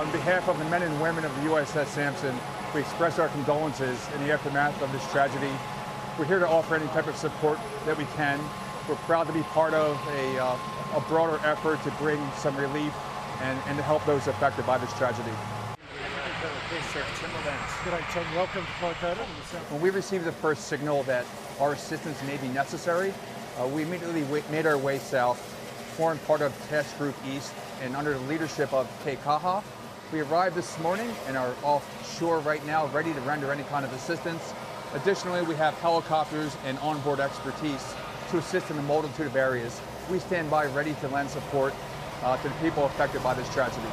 On behalf of the men and women of the USS Sampson, we express our condolences in the aftermath of this tragedy. We're here to offer any type of support that we can. We're proud to be part of a, uh, a broader effort to bring some relief and, and to help those affected by this tragedy. When we received the first signal that our assistance may be necessary, uh, we immediately made our way south, formed part of Task Group East, and under the leadership of Te Kaha, we arrived this morning and are offshore right now, ready to render any kind of assistance. Additionally, we have helicopters and onboard expertise to assist in a multitude of areas. We stand by ready to lend support uh, to the people affected by this tragedy.